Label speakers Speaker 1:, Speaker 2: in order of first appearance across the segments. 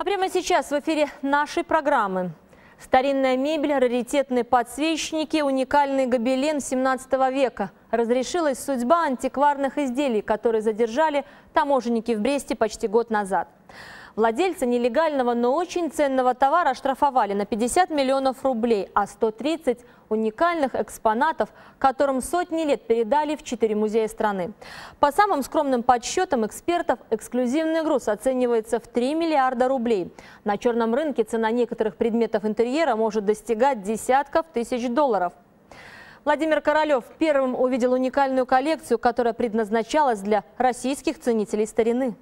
Speaker 1: А прямо сейчас в эфире нашей программы. Старинная мебель, раритетные подсвечники, уникальный гобелен 17 века. Разрешилась судьба антикварных изделий, которые задержали таможенники в Бресте почти год назад. Владельца нелегального, но очень ценного товара оштрафовали на 50 миллионов рублей, а 130 уникальных экспонатов, которым сотни лет передали в четыре музея страны. По самым скромным подсчетам экспертов, эксклюзивный груз оценивается в 3 миллиарда рублей. На черном рынке цена некоторых предметов интерьера может достигать десятков тысяч долларов. Владимир Королев первым увидел уникальную коллекцию, которая предназначалась для российских ценителей старины.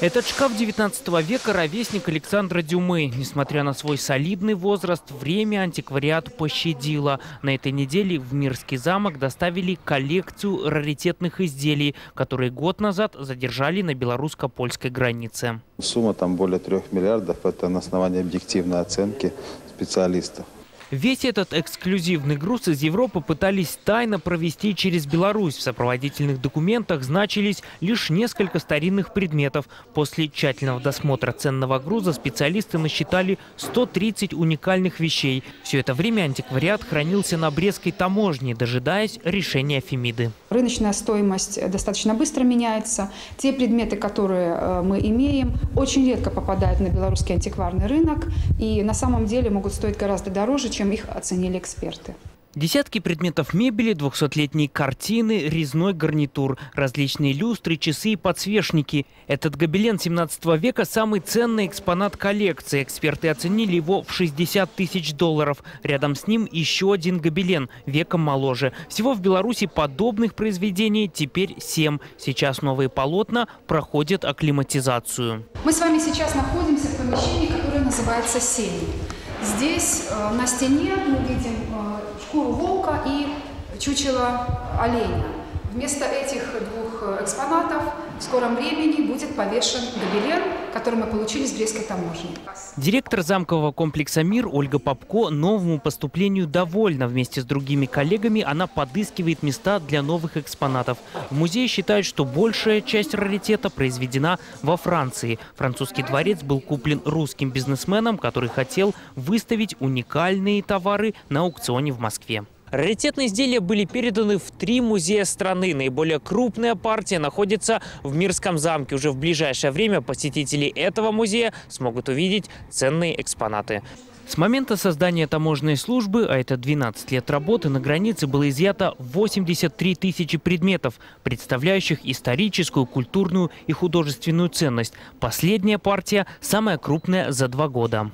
Speaker 2: Этот шкаф 19 века – ровесник Александра Дюмы. Несмотря на свой солидный возраст, время антиквариат пощадило. На этой неделе в Мирский замок доставили коллекцию раритетных изделий, которые год назад задержали на белорусско-польской границе.
Speaker 3: Сумма там более трех миллиардов. Это на основании объективной оценки специалистов.
Speaker 2: Весь этот эксклюзивный груз из Европы пытались тайно провести через Беларусь. В сопроводительных документах значились лишь несколько старинных предметов. После тщательного досмотра ценного груза специалисты насчитали 130 уникальных вещей. Все это время антиквариат хранился на Брестской таможне, дожидаясь решения Фемиды.
Speaker 4: Рыночная стоимость достаточно быстро меняется. Те предметы, которые э, мы имеем, очень редко попадают на белорусский антикварный рынок и на самом деле могут стоить гораздо дороже, чем их оценили эксперты.
Speaker 2: Десятки предметов мебели, двухсотлетние картины, резной гарнитур, различные люстры, часы и подсвечники. Этот гобелен 17 века – самый ценный экспонат коллекции. Эксперты оценили его в 60 тысяч долларов. Рядом с ним еще один гобелен, веком моложе. Всего в Беларуси подобных произведений теперь 7. Сейчас новые полотна проходят акклиматизацию.
Speaker 4: Мы с вами сейчас находимся в помещении, которое называется «Сень». Здесь э, на стене мы видим э, шкуру волка и чучело оленя. Вместо этих двух э, экспонатов в скором времени будет повешен гобелен, который мы получили с Брестской таможни.
Speaker 2: Директор замкового комплекса «Мир» Ольга Попко новому поступлению довольна. Вместе с другими коллегами она подыскивает места для новых экспонатов. В музее считают, что большая часть раритета произведена во Франции. Французский дворец был куплен русским бизнесменом, который хотел выставить уникальные товары на аукционе в Москве. Раритетные изделия были переданы в три музея страны. Наиболее крупная партия находится в Мирском замке. Уже в ближайшее время посетители этого музея смогут увидеть ценные экспонаты. С момента создания таможенной службы, а это 12 лет работы, на границе было изъято 83 тысячи предметов, представляющих историческую, культурную и художественную ценность. Последняя партия – самая крупная за два года.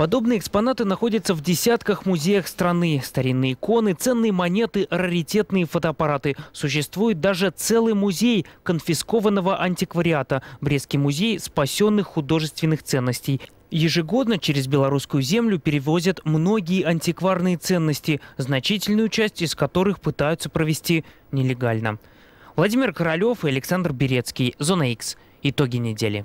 Speaker 2: Подобные экспонаты находятся в десятках музеях страны. Старинные иконы, ценные монеты, раритетные фотоаппараты. Существует даже целый музей конфискованного антиквариата – Брестский музей спасенных художественных ценностей. Ежегодно через белорусскую землю перевозят многие антикварные ценности, значительную часть из которых пытаются провести нелегально. Владимир Королев и Александр Берецкий. Зона X. Итоги недели.